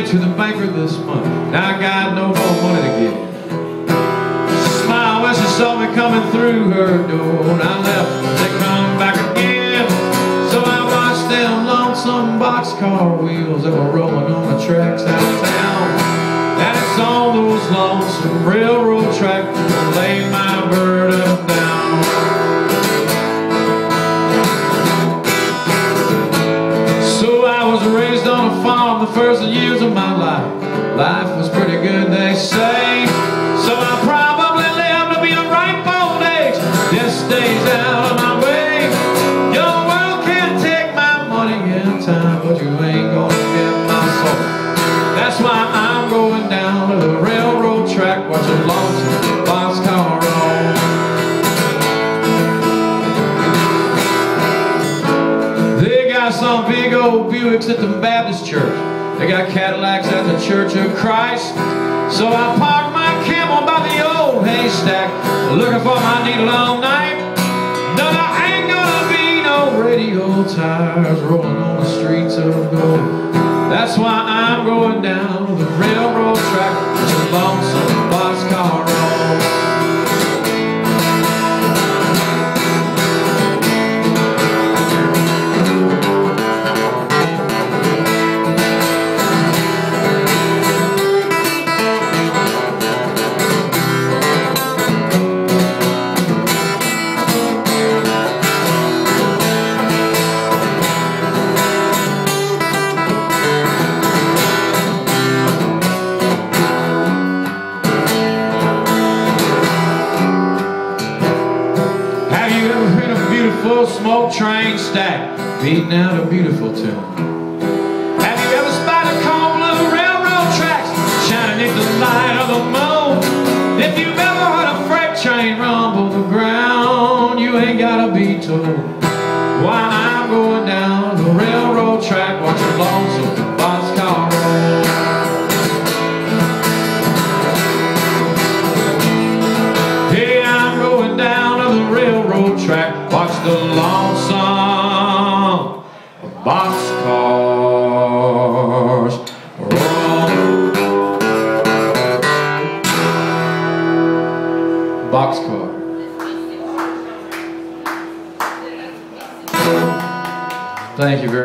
to the banker this month. Now I got no more money to give. She smiled when she saw me coming through her door. And I left, they come back again. So I watched them lonesome boxcar wheels that were rolling on the tracks out of town. And it's on those lonesome railroad tracks that lay my burden down. First years of my life. Life was pretty good, they say. So I probably live to be a ripe old age. This stays out of my way. Your world can't take my money in time, but you ain't gonna get my soul. That's why I'm going down to the railroad track, watching lonesome boxcar roll. They got some big old Buicks at the Baptist church. They got Cadillacs at the Church of Christ. So I parked my camel by the old haystack, looking for my needle all night. No, there ain't gonna be no radial tires rolling on the streets of gold. That's why I'm going down the railroad track beautiful smoke train stack beating out a beautiful tune? Have you ever spied a cold blue railroad tracks shining in the light of the moon? If you've ever heard a freight train rumble the ground, you ain't gotta be told why I'm going down the railroad track watching lonesome boxcars. Boxcar. Thank you very